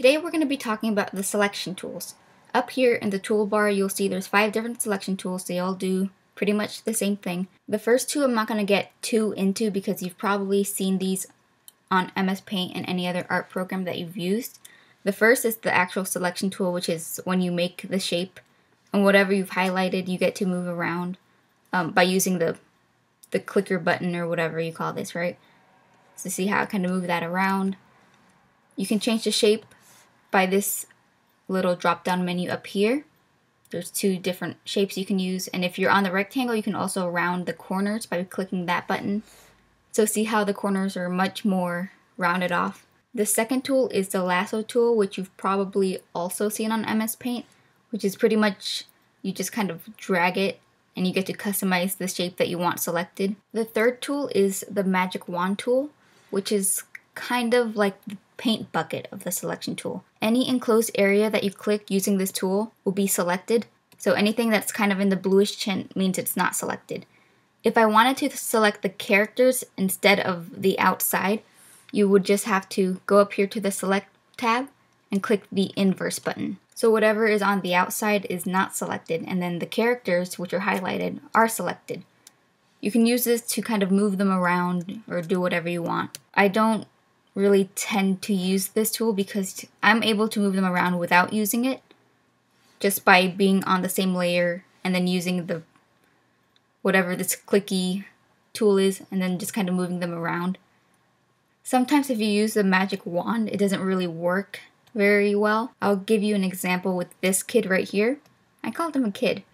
Today we're going to be talking about the selection tools. Up here in the toolbar you'll see there's five different selection tools. They all do pretty much the same thing. The first two I'm not going to get too into because you've probably seen these on MS Paint and any other art program that you've used. The first is the actual selection tool which is when you make the shape and whatever you've highlighted you get to move around um, by using the the clicker button or whatever you call this, right? So see how I kind of move that around. You can change the shape by this little drop down menu up here. There's two different shapes you can use and if you're on the rectangle you can also round the corners by clicking that button. So see how the corners are much more rounded off. The second tool is the lasso tool which you've probably also seen on MS Paint which is pretty much you just kind of drag it and you get to customize the shape that you want selected. The third tool is the magic wand tool which is kind of like the paint bucket of the selection tool. Any enclosed area that you click using this tool will be selected, so anything that's kind of in the bluish tint means it's not selected. If I wanted to select the characters instead of the outside, you would just have to go up here to the select tab and click the inverse button. So whatever is on the outside is not selected and then the characters which are highlighted are selected. You can use this to kind of move them around or do whatever you want. I don't really tend to use this tool because I'm able to move them around without using it just by being on the same layer and then using the whatever this clicky tool is and then just kind of moving them around. Sometimes if you use the magic wand, it doesn't really work very well. I'll give you an example with this kid right here. I called him a kid.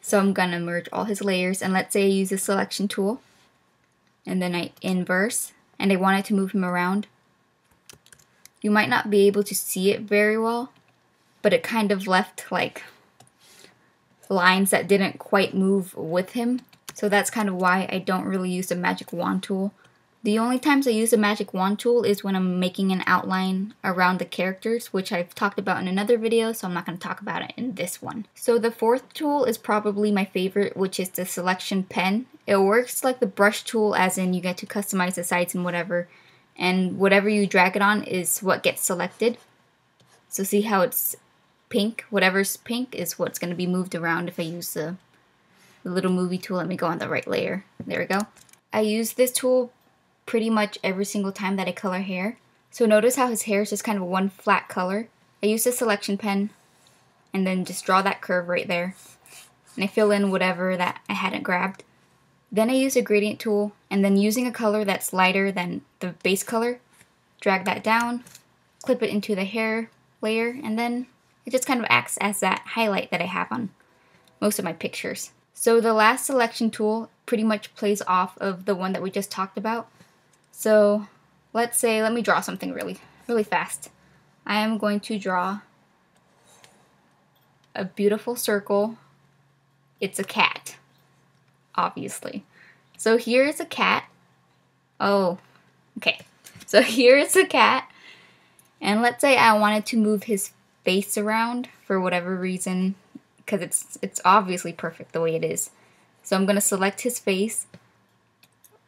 So I'm gonna merge all his layers and let's say I use the selection tool and then I inverse and I wanted to move him around, you might not be able to see it very well, but it kind of left like lines that didn't quite move with him. So that's kind of why I don't really use the magic wand tool. The only times I use the magic wand tool is when I'm making an outline around the characters, which I've talked about in another video, so I'm not going to talk about it in this one. So the fourth tool is probably my favorite, which is the selection pen. It works like the brush tool, as in you get to customize the sides and whatever, and whatever you drag it on is what gets selected. So see how it's pink? Whatever's pink is what's going to be moved around if I use the, the little movie tool. Let me go on the right layer. There we go. I use this tool pretty much every single time that I color hair. So notice how his hair is just kind of one flat color. I use the selection pen and then just draw that curve right there. And I fill in whatever that I hadn't grabbed. Then I use a gradient tool and then using a color that's lighter than the base color, drag that down, clip it into the hair layer, and then it just kind of acts as that highlight that I have on most of my pictures. So the last selection tool pretty much plays off of the one that we just talked about. So let's say, let me draw something really, really fast. I am going to draw a beautiful circle. It's a cat, obviously. So here's a cat. Oh, okay. So here's a cat. And let's say I wanted to move his face around for whatever reason because it's it's obviously perfect the way it is. So I'm going to select his face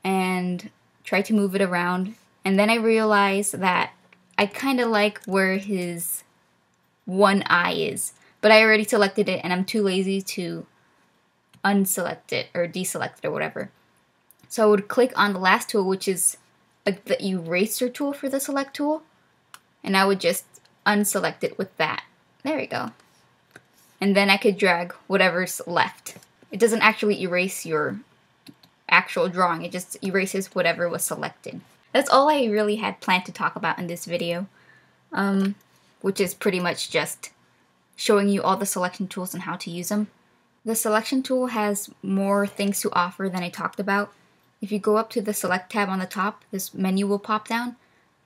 and try to move it around. And then I realize that I kind of like where his one eye is. But I already selected it and I'm too lazy to unselect it or deselect it or whatever. So I would click on the last tool, which is like the eraser tool for the select tool. And I would just unselect it with that. There we go. And then I could drag whatever's left. It doesn't actually erase your actual drawing. It just erases whatever was selected. That's all I really had planned to talk about in this video, um, which is pretty much just showing you all the selection tools and how to use them. The selection tool has more things to offer than I talked about. If you go up to the select tab on the top, this menu will pop down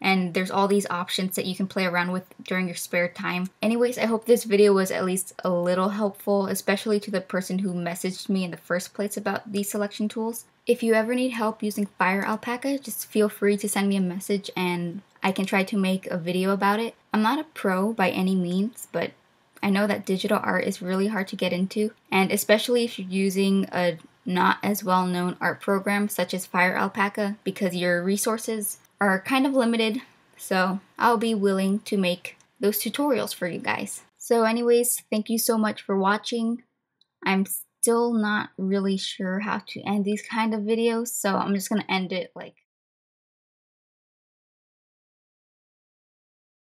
and there's all these options that you can play around with during your spare time. Anyways, I hope this video was at least a little helpful, especially to the person who messaged me in the first place about these selection tools. If you ever need help using Fire Alpaca, just feel free to send me a message and I can try to make a video about it. I'm not a pro by any means, but I know that digital art is really hard to get into, and especially if you're using a not as well known art program such as Fire Alpaca because your resources are kind of limited. So I'll be willing to make those tutorials for you guys. So anyways, thank you so much for watching. I'm still not really sure how to end these kind of videos, so I'm just gonna end it like